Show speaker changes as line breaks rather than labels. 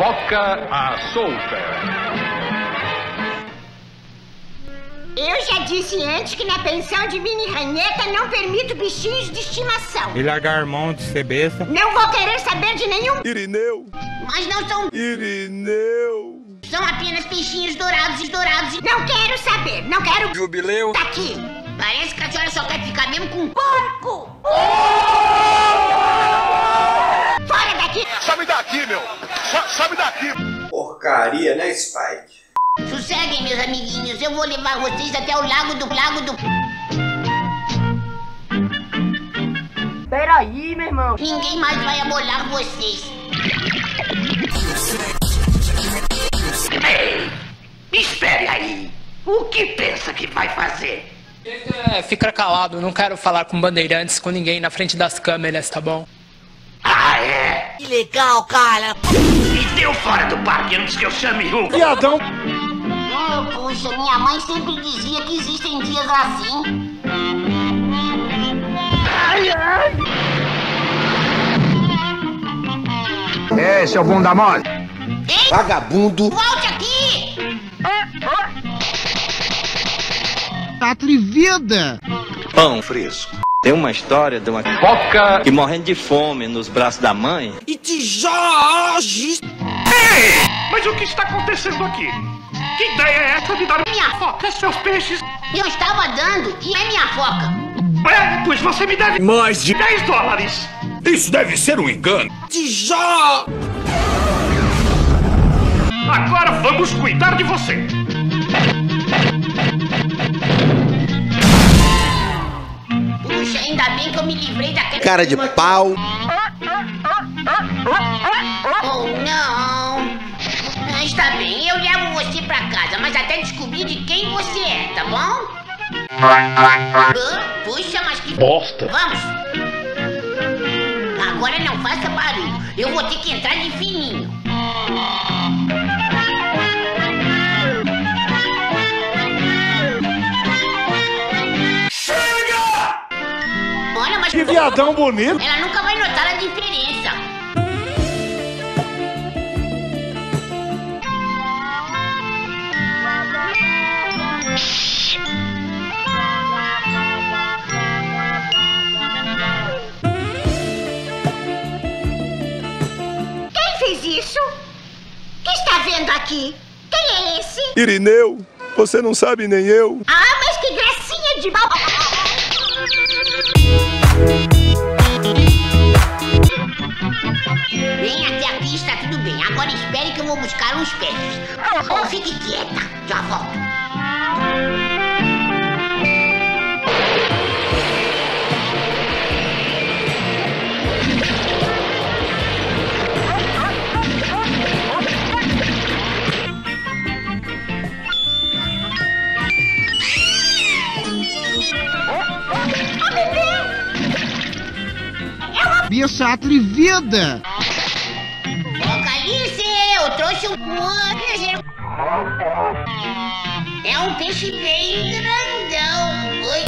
Foca a solta.
Eu já disse antes que na pensão de mini ranheta não permito bichinhos de estimação.
E largar mão de ser besta.
Não vou querer saber de nenhum.
Irineu!
Mas não são.
Irineu!
São apenas peixinhos dourados e dourados. e- Não quero saber, não quero.
Jubileu!
Tá aqui. Parece que a senhora só quer ficar mesmo com um porco. Fora
Sa- Sabe daqui!
Porcaria, né, Spike?
Sosseguem, meus amiguinhos. Eu vou levar vocês até o lago do lago do.
Peraí, meu irmão.
Ninguém mais vai amolar vocês.
Espere aí. O que pensa que vai fazer?
É, fica calado, não quero falar com bandeirantes, com ninguém na frente das câmeras, tá bom?
Ah, é?
Que legal, cara.
Deu fora do parque antes que eu chame o...
Viadão!
Oh, puxa, minha mãe sempre dizia que existem dias assim.
É, seu bunda mole.
Ei,
Vagabundo!
volte aqui!
Atrevida!
Pão fresco. Tem uma história de uma
Foca.
que morrendo de fome nos braços da mãe.
E te jorge.
Mas o que está acontecendo aqui? Que ideia é essa de dar
Minha
foca seus peixes?
Eu estava dando e é minha foca.
É, pois você me deve
Mais de.
10 dólares.
Isso deve ser um engano!
Te jorge.
Agora vamos cuidar de você.
Puxa, ainda bem que eu me livrei daquele.
Cara de pau!
Mas até descobrir de quem você é, tá bom? Ah, puxa, mas que.
Bosta.
Vamos! Agora não faça barulho, eu vou ter que entrar de fininho. Olha, mas.
Que viadão bonito!
Ela nunca vai notar a diferença. Que está vendo aqui? Quem é esse?
Irineu! Você não sabe nem eu!
Ah, mas que gracinha de mal. Bem, até aqui está tudo bem. Agora espere que eu vou buscar uns peixes. Ou fique quieta, já volto.
Bicha atrevida!
Localize, eu trouxe um peixe. É um peixe bem grandão. Oi.